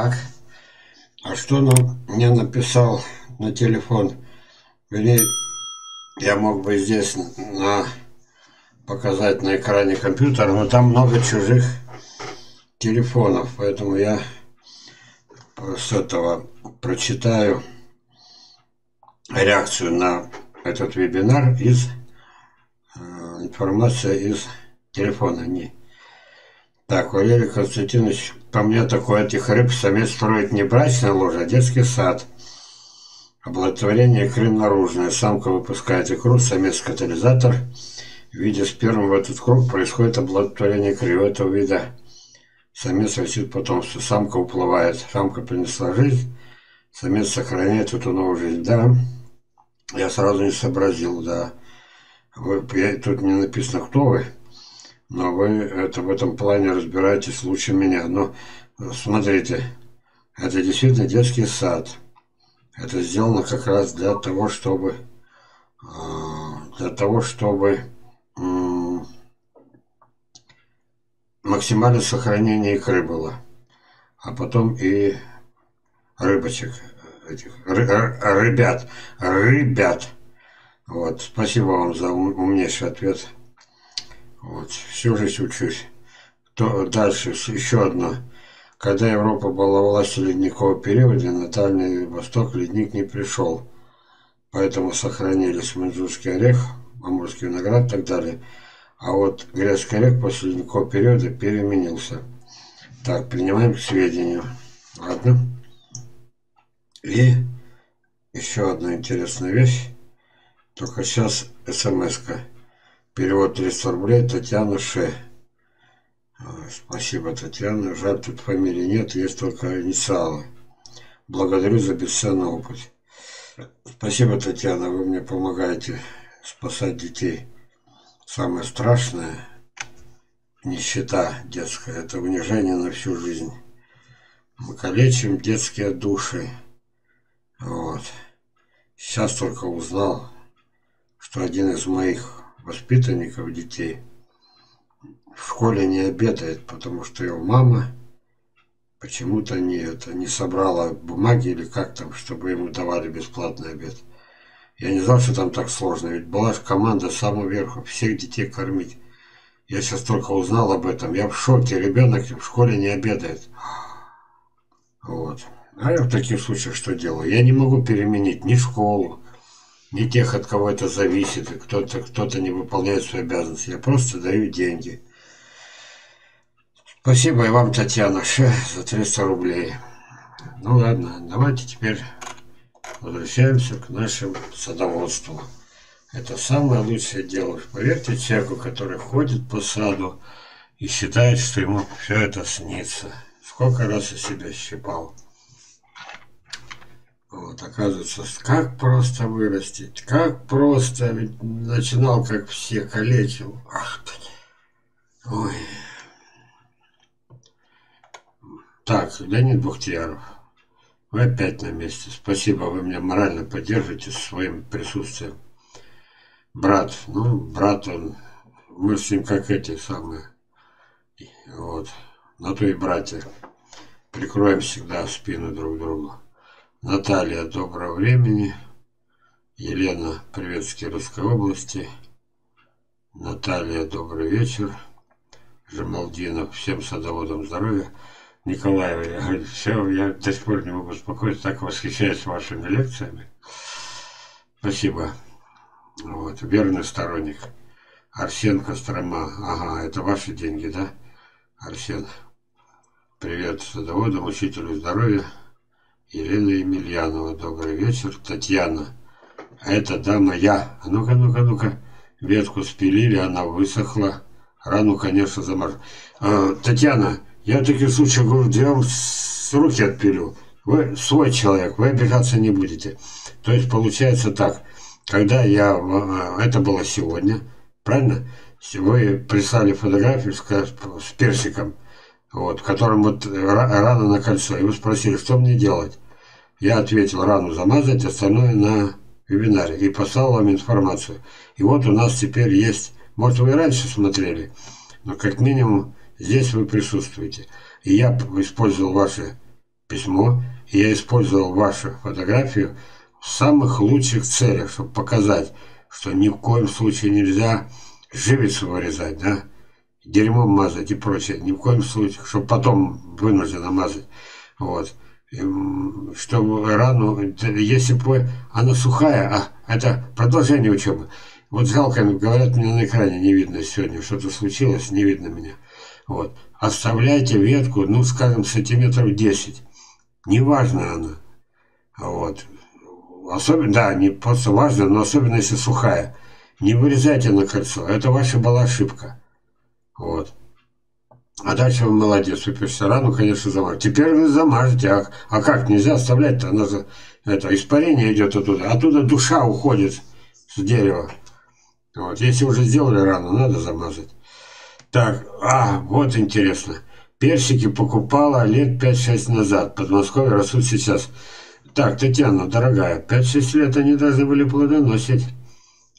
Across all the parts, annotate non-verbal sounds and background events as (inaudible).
Так. А что нам мне написал на телефон? Вернее, я мог бы здесь на показать на экране компьютера, но там много чужих телефонов, поэтому я с этого прочитаю реакцию на этот вебинар из э, информация из телефона. Не. Так, Валерий Константинович, по мне такой этих рыб самец строит не брачная ложа, а детский сад. Оплодотворение крым наружное. Самка выпускает икру, самец катализатор. В виде спермы в этот круг происходит оплодотворение. У этого вида самец растит потомство. Самка уплывает. Самка принесла жизнь. Самец сохраняет эту новую жизнь. Да, я сразу не сообразил, да. Вы, я, тут не написано, кто вы, но вы это в этом плане разбираетесь лучше меня. Но смотрите, это действительно детский сад. Это сделано как раз для того, чтобы а, для того, чтобы максимальное сохранение икры было. А потом и рыбочек, этих, ребят, ребят. Вот, спасибо вам за умнейший ответ. Вот, всю жизнь учусь. То, дальше, еще одно. Когда Европа была властью ледникового периода, на Дальний Восток ледник не пришел. Поэтому сохранились маньчжурский орех, амурский виноград и так далее. А вот грецкий орех после ледникового периода переменился. Так, принимаем к сведению. Ладно. И еще одна интересная вещь. Только сейчас смс -ка. Перевод 300 рублей Татьяна Ше. Спасибо, Татьяна. Жаль, тут фамилии нет, есть только инициалы. Благодарю за бесценный опыт. Спасибо, Татьяна, вы мне помогаете спасать детей. Самое страшное – нищета детская, это унижение на всю жизнь. Мы калечим детские души. Вот. Сейчас только узнал, что один из моих воспитанников детей – в школе не обедает, потому что его мама почему-то не, это, не собрала бумаги или как там, чтобы ему давали бесплатный обед. Я не знал, что там так сложно, ведь была же команда с самого верху, всех детей кормить. Я сейчас только узнал об этом, я в шоке, ребенок в школе не обедает. Вот. А я в таких случаях что делаю? Я не могу переменить ни школу, ни тех, от кого это зависит, и кто-то кто, -то, не выполняет свои обязанности. Я просто даю деньги. Спасибо и вам, Татьяна, за 300 рублей. Ну ладно, давайте теперь возвращаемся к нашему садоводству. Это самое лучшее дело. Поверьте человеку, который ходит по саду и считает, что ему все это снится. Сколько раз я себя щипал. Вот, оказывается, как просто вырастить, как просто, ведь начинал, как все, калечил. Ах ты, ой. Так, Леонид Бухтияров, вы опять на месте. Спасибо, вы меня морально поддерживаете своим присутствием. Брат, ну, брат он, мы с ним как эти самые, вот, на то и братья. Прикроем всегда спину друг другу. Наталья, доброго времени. Елена, привет с Кировской области. Наталья, добрый вечер. Жамалдинов, всем садоводам здоровья. Николаева. Я все, я до сих пор не могу успокоиться, так восхищаюсь вашими лекциями. Спасибо. Вот, верный сторонник. Арсен Кострома. Ага, это ваши деньги, да? Арсен. Привет садоводам, учителю здоровья. Елена Емельянова. Добрый вечер. Татьяна. А это дама я. А ну-ка, ну-ка, ну-ка. Ветку спилили, она высохла. Рану, конечно, замор. А, Татьяна, я в таких случаях говорю, я вам с руки отпилю. Вы свой человек, вы обижаться не будете. То есть получается так, когда я, э, это было сегодня, правильно? Вы прислали фотографию с персиком, вот, которым вот рана на кольцо, и вы спросили, что мне делать? Я ответил, рану замазать, остальное на вебинаре, и послал вам информацию. И вот у нас теперь есть, может вы и раньше смотрели, но как минимум Здесь вы присутствуете. И я использовал ваши письмо, и я использовал вашу фотографию в самых лучших целях, чтобы показать, что ни в коем случае нельзя живицу вырезать, да, дерьмом мазать и прочее, ни в коем случае, чтобы потом вынужденно мазать, вот. Что рану, если бы она сухая, а это продолжение учебы. Вот жалко, говорят, мне на экране не видно сегодня, что-то случилось, не видно меня. Вот. Оставляйте ветку, ну, скажем, сантиметров 10. Неважно она. Вот. Особенно, да, не просто важно, но особенно если сухая. Не вырезайте на кольцо. Это ваша была ошибка. Вот. А дальше вы молодец, вы пишете рану, конечно, замажете. Теперь вы замажете. А, а как, нельзя оставлять-то? Она, это, испарение идет оттуда. Оттуда душа уходит с дерева. Вот. Если уже сделали рану, надо замазать. Так, а, вот интересно. Персики покупала лет 5-6 назад. Подмосковье растут сейчас. Так, Татьяна, дорогая, 5-6 лет они должны были плодоносить.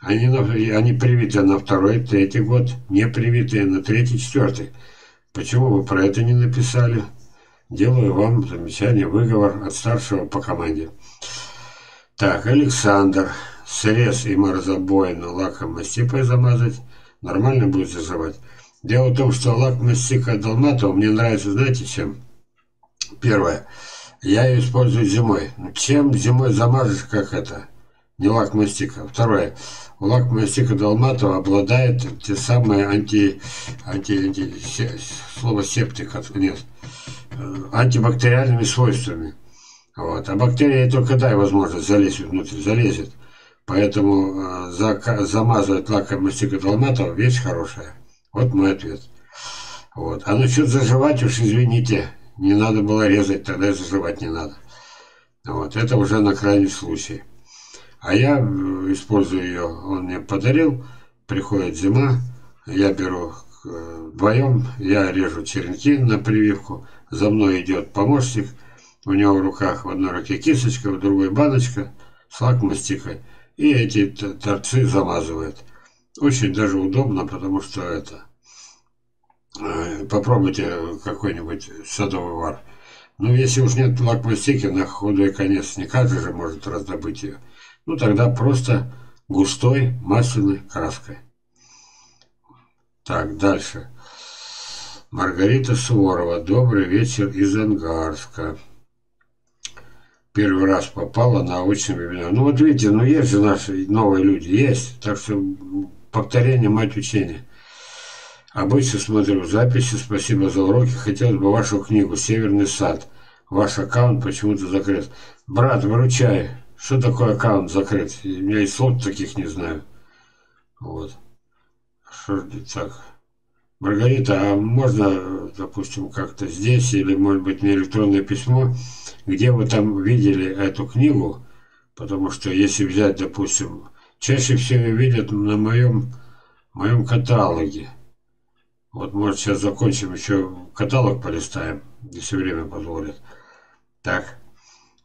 Они, они привиты на второй, третий год, не привитые на третий, четвертый. Почему вы про это не написали? Делаю вам замечание, выговор от старшего по команде. Так, Александр. Срез и морозобоина лаком мастикой замазать. Нормально будет заживать. Дело в том, что лак мастика Далматова мне нравится, знаете, чем? Первое. Я ее использую зимой. Чем зимой замажешь, как это? Не лак мастика. Второе. Лак мастика Далматова обладает те самые анти... анти... анти слово септик, нет, э, антибактериальными свойствами. Вот. А бактерия только дай возможность залезть внутрь, залезет. Поэтому э, за, замазывать лаком мастика Далматова вещь хорошая. Вот мой ответ. Вот. А насчет заживать уж извините, не надо было резать, тогда заживать не надо. Вот. Это уже на крайний случай. А я э, использую ее, он мне подарил, приходит зима, я беру э, вдвоем, я режу черенки на прививку, за мной идет помощник, у него в руках в одной руке кисточка, в другой баночка с лакмастикой, и эти торцы замазывает. Очень даже удобно, потому что это... Э, попробуйте какой-нибудь садовый вар. Ну, если уж нет лакмастики, на худой конец не каждый же может раздобыть ее. Ну, тогда просто густой масляной краской. Так, дальше. Маргарита Суворова. Добрый вечер из Ангарска. Первый раз попала на очный вебинар. Ну вот видите, ну есть же наши новые люди, есть. Так что повторение мать учения. Обычно смотрю записи, спасибо за уроки. Хотелось бы вашу книгу «Северный сад». Ваш аккаунт почему-то закрыт. Брат, выручай. Что такое аккаунт закрыт? Я и слов таких не знаю. Вот. Что так? Маргарита, а можно, допустим, как-то здесь или, может быть, мне электронное письмо, где вы там видели эту книгу? Потому что если взять, допустим, чаще всего видят на моем, моем каталоге. Вот, может, сейчас закончим, еще каталог полистаем, если время позволит. Так.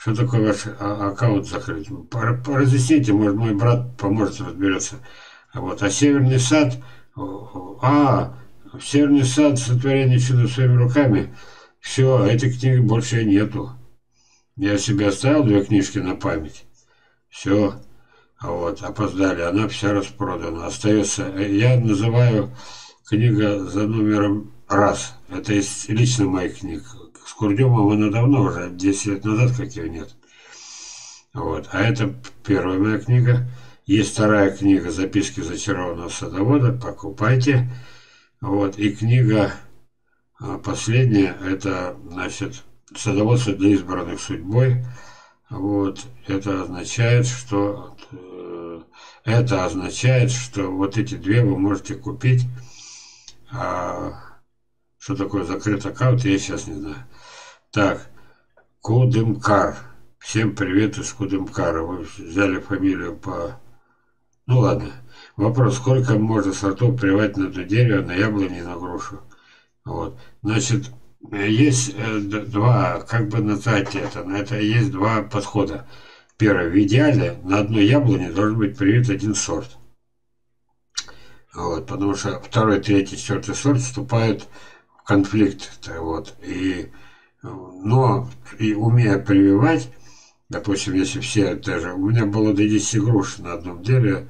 Что такое ваш а, аккаунт закрыть? Разъясните, может, мой брат поможет разберется. Вот. А Северный сад... А, Северный сад сотворение чуда своими руками. Все, этой книги больше нету. Я себе оставил две книжки на память. Все. Вот, опоздали. Она вся распродана. Остается... Я называю книга за номером раз. Это из лично моих книг. С Курдюмом она давно уже, 10 лет назад, как ее нет. Вот. А это первая моя книга. Есть вторая книга «Записки зачарованного садовода». Покупайте. Вот. И книга а, последняя, это, значит, «Садоводство для избранных судьбой». Вот. Это означает, что э, это означает, что вот эти две вы можете купить. А, что такое закрытый аккаунт, я сейчас не знаю. Так, Кудымкар. Всем привет из Кудымкара. Вы взяли фамилию по... Ну ладно. Вопрос, сколько можно сортов привать на одно дерево, на яблони на грушу? Вот. Значит, есть э, два, как бы назвать это, на это есть два подхода. Первое, в идеале на одной яблоне должен быть привит один сорт. Вот, потому что второй, третий, четвертый сорт вступают в конфликт. Вот, и Но и умея прививать, допустим, если все даже... У меня было до 10 груш на одном деле,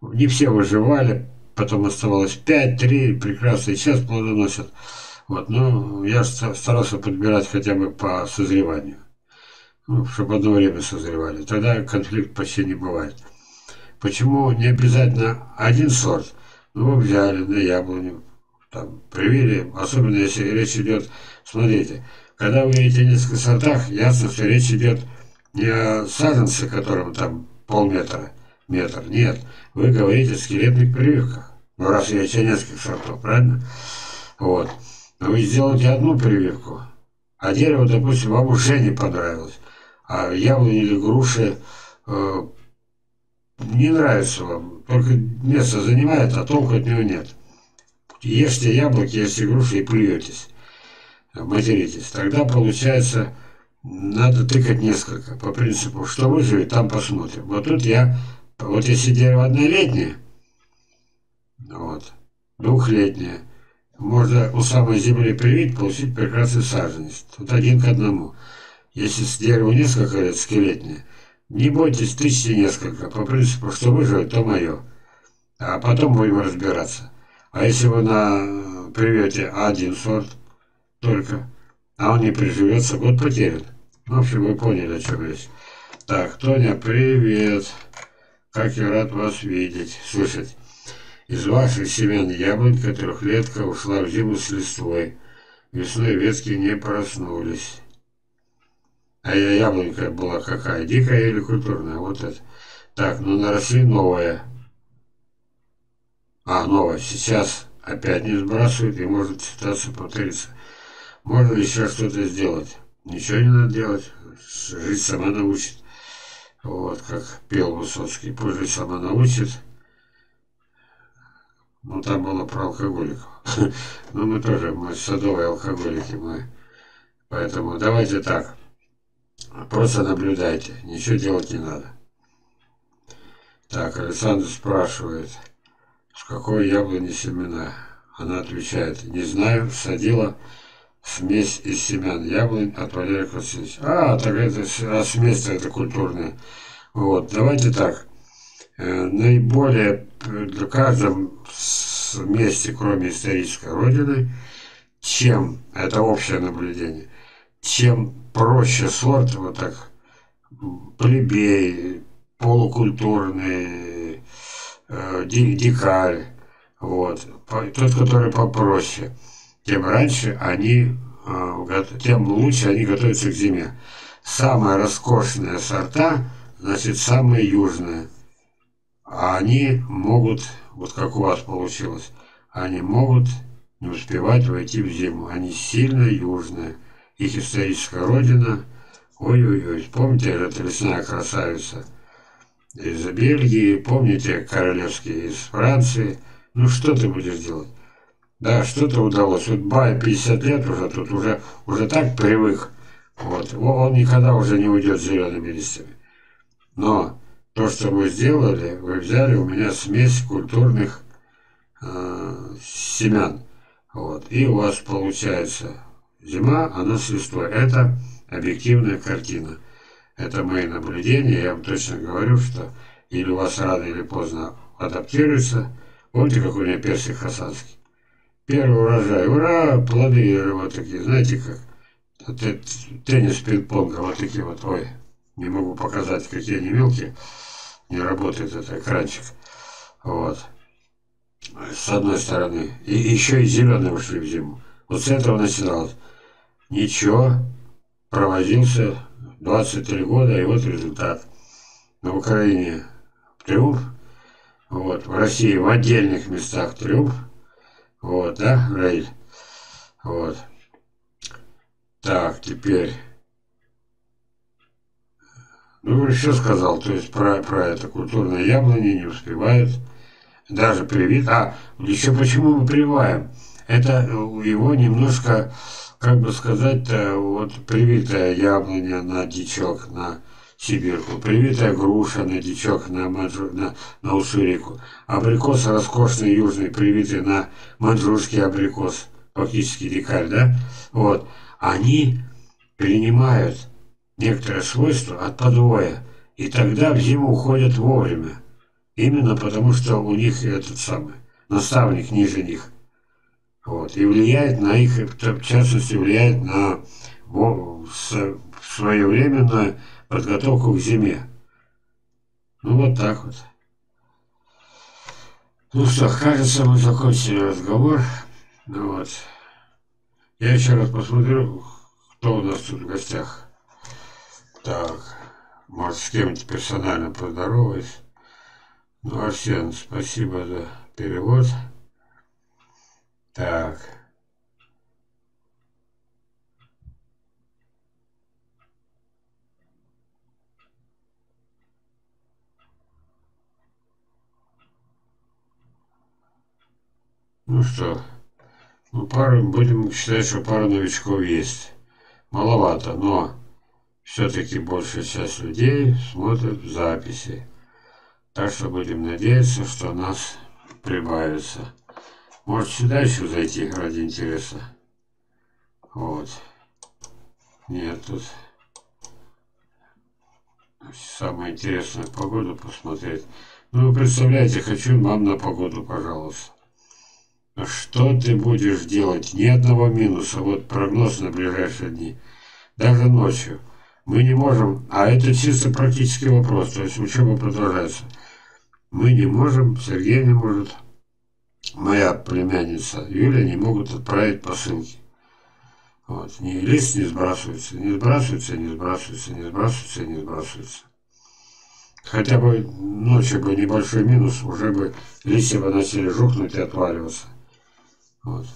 не все выживали, потом оставалось 5-3, прекрасно, и сейчас плодоносят. Вот, ну, я старался подбирать хотя бы по созреванию, ну, чтобы одно время созревали. Тогда конфликт почти не бывает. Почему не обязательно один сорт? Ну, взяли на яблоню, там, привили, особенно если речь идет, смотрите, когда вы видите несколько сортах, ясно, что речь идет не о саженце, которым там полметра, метр, нет, вы говорите о скелетных прививках. Ну, раз есть несколько сортов, правильно? Вот. Но вы сделаете одну прививку, а дерево, допустим, вам уже не понравилось, а яблони или груши э, не нравится вам, только место занимает, а толку от него нет. Ешьте яблоки, ешьте груши и плюетесь, материтесь. Тогда получается, надо тыкать несколько, по принципу, что выживет, там посмотрим. Вот тут я, вот если дерево однолетнее, вот, двухлетнее, можно у самой земли привить, получить прекрасный саженец. Тут один к одному. Если с дерева несколько лет скелетнее, не бойтесь, тысячи несколько, по принципу, что выживет, то мое. А потом будем разбираться. А если вы на привете один сорт только, а он не приживется, год потерян. Ну, в общем, вы поняли, о чем речь. Так, Тоня, привет. Как я рад вас видеть, слышать. Из ваших семян яблонька трехлетка ушла в зиму с листвой. Весной ветки не проснулись. А я яблонька была какая? Дикая или культурная? Вот это. Так, ну наросли новая. А, новая. Сейчас опять не сбрасывают и может ситуация повториться. Можно сейчас что-то сделать? Ничего не надо делать. Жизнь сама научит. Вот, как пел Высоцкий. Пусть жизнь сама научит. Ну, там было про алкоголиков. (laughs) Ну, мы тоже, мы садовые алкоголики, мы. Поэтому давайте так. Просто наблюдайте, ничего делать не надо. Так, Александр спрашивает, с какой яблони семена? Она отвечает, не знаю, садила смесь из семян яблонь от Валерия. А, так это а смесь это культурная. Вот, давайте так. Э, наиболее для каждого месте, кроме исторической родины, чем, это общее наблюдение, чем проще сорт, вот так, плебей, полукультурный, э, дикарь, вот, тот, который попроще, тем раньше они, э, тем лучше они готовятся к зиме. Самые роскошные сорта, значит, самые южные, а они могут, вот как у вас получилось, они могут не успевать войти в зиму, они сильно южные. Их историческая родина. Ой-ой-ой, помните, эта лесная красавица из Бельгии, помните, королевские из Франции. Ну что ты будешь делать? Да, что-то удалось. Вот Бай 50 лет уже, тут уже, уже так привык. Вот. Он никогда уже не уйдет с зелеными листьями. Но то, что вы сделали, вы взяли у меня смесь культурных э, семян. Вот. И у вас получается Зима, она с листвой. Это объективная картина. Это мои наблюдения. Я вам точно говорю, что или у вас рано или поздно адаптируется. Помните, какой у меня персик хасанский? Первый урожай. Ура! Плоды вот такие, знаете как? Теннис пинг-понга, вот такие вот. Ой, не могу показать, какие они мелкие. Не работает этот экранчик. Вот. С одной стороны. И еще и зеленые ушли в зиму. Вот с этого начиналось. Ничего, провозился 23 года, и вот результат. На Украине триумф, вот, в России в отдельных местах триумф, вот, да, Раиль? Вот. Так, теперь... Ну, еще сказал, то есть про, про это культурное яблони не успевают. Даже привит. А, еще почему мы прививаем? Это его немножко как бы сказать-то, вот привитая яблоня на дичок, на сибирку, привитая груша на дичок, на, манжу, на, на уссурику, абрикос роскошный южный, привитый на манжурский абрикос, фактически дикарь, да, вот, они принимают некоторые свойства от подвоя, и тогда в зиму уходят вовремя. Именно потому, что у них этот самый наставник ниже них. Вот, и влияет на их, в частности, влияет на своевременную подготовку к зиме. Ну, вот так вот. Ну что, кажется, мы закончили разговор. Ну вот. Я еще раз посмотрю, кто у нас тут в гостях. Так, может, с кем-то персонально поздороваюсь. Ну, Арсен, спасибо за перевод. Так. Ну что, ну пару, будем считать, что пара новичков есть. Маловато, но все-таки большая часть людей смотрят записи. Так что будем надеяться, что нас прибавится. Может сюда еще зайти ради интереса. Вот. Нет, тут самое интересное погоду посмотреть. Ну, вы представляете, хочу вам на погоду, пожалуйста. Что ты будешь делать? Ни одного минуса. Вот прогноз на ближайшие дни. Даже ночью. Мы не можем, а это чисто практический вопрос, то есть учеба продолжается. Мы не можем, Сергей не может, моя племянница Юля не могут отправить посылки. Вот. Ни лист не сбрасывается, не сбрасывается, не сбрасывается, не сбрасывается, не сбрасывается. Хотя бы ночью бы небольшой минус, уже бы листья бы начали жухнуть и отваливаться. Вот.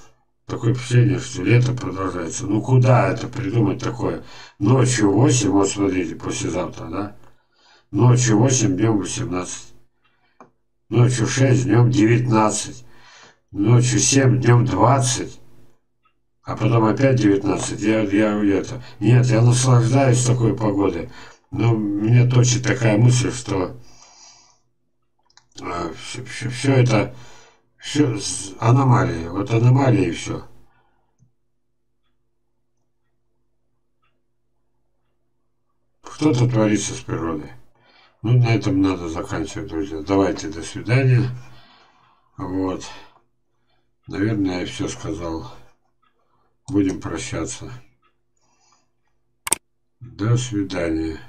Такое впечатление, что лето продолжается. Ну куда это придумать такое? Ночью 8, вот смотрите, послезавтра, да? Ночью 8, днем 18. Ночью 6, днем 19. Ночью 7, днем 20. А потом опять 19. Я, я это... Нет, я наслаждаюсь такой погодой. Но мне точит такая мысль, что э, все, все, все это все аномалии. Вот аномалии и все. Что-то творится с природой. Ну, на этом надо заканчивать, друзья. Давайте, до свидания. Вот. Наверное, я все сказал. Будем прощаться. До свидания.